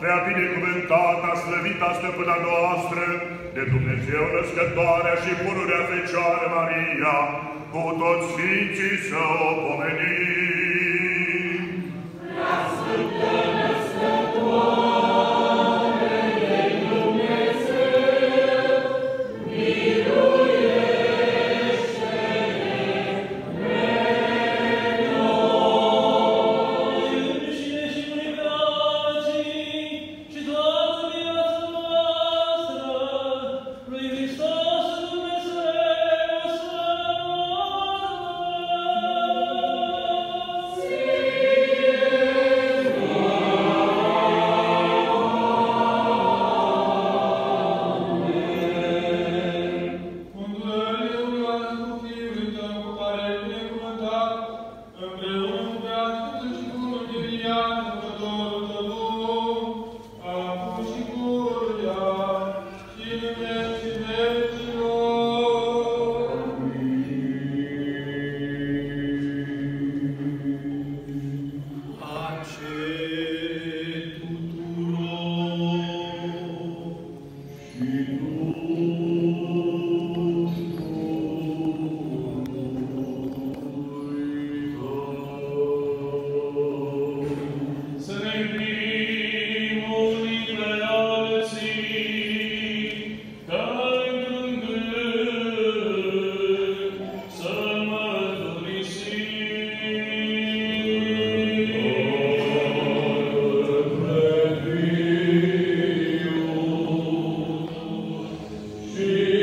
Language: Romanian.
binecuvântata, slăvita stăpâna noastră, de Dumnezeu născătoarea și pururea Fecioară Maria, cu toți Sfinții să o pomenim. Să mărturisim. Și